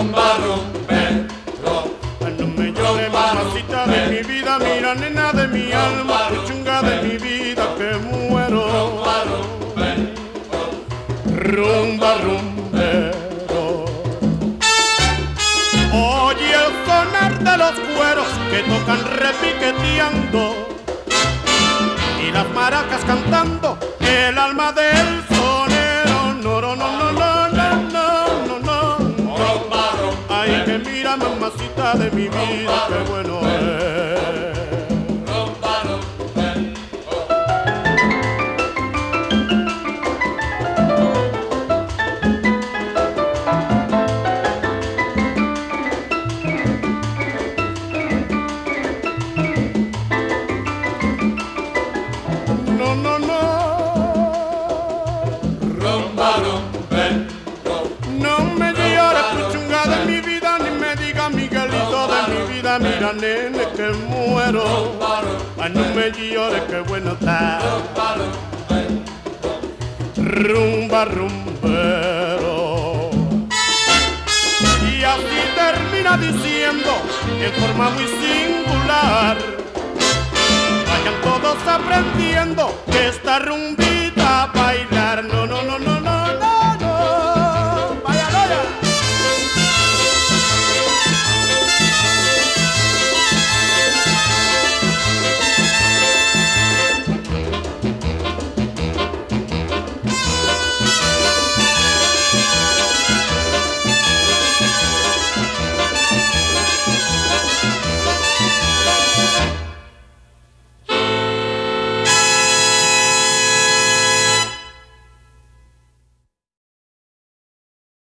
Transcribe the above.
rumba rumbero. No me llores, mamacita de mi vida, mira nena de mi alma, que chunga de mi vida, que muero. Rumba rumbero. Rumba rumbero. Oye el sonar de los cueros que tocan repiqueteando y las maracas cantando el alma del sol. Mamacita de mi vida, qué bueno es. Mira nene que muero. Ay, no me llores, que bueno está. Rumba, rumbero. Y así termina diciendo, en forma muy singular, vayan todos aprendiendo que esta rumba